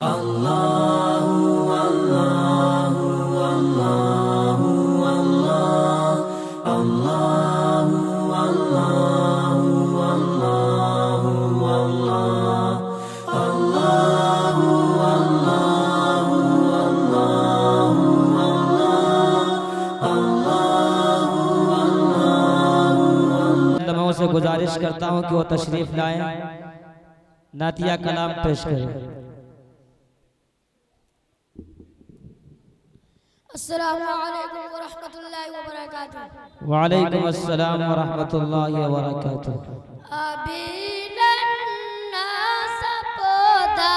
میں سے گزارش کرتا ہوں کہ وہ تشریف لائیں ناتیہ کلام پیش کریں السلام عليكم ورحمة الله وبركاته. وعليكم السلام ورحمة الله وبركاته. أبينا الناس بودا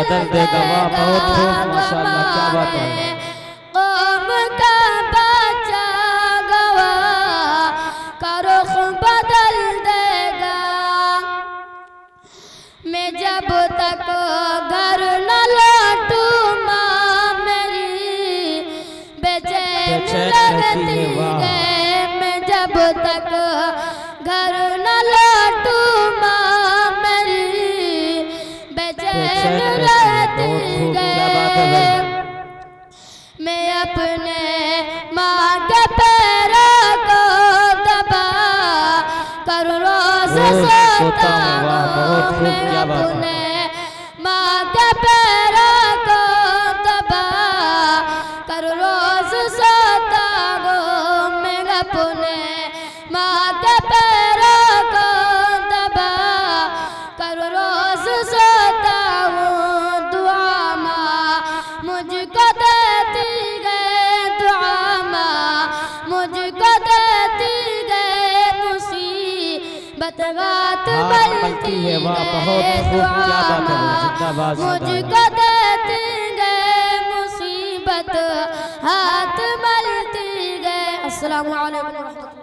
بدل دے گا، واہ، بہت خوب، ماشاءاللہ، کیا بات ہے۔ قوم کا بچہ گواہ کا رخ بدل دے گا میں جب تک گھر نہ لوٹوں ماں میری بے چین لگتی۔ ہے میں جب تک گھر روز سوتا واہ، بہت خوب، کیا بات ہے۔ غات ہاتھ ملتی ملتی ہے، دعا بات مجھ۔ کو دیتی گئے مصیبت ہاتھ ملتی گئے۔ السلام علیکم ورحمۃ اللہ۔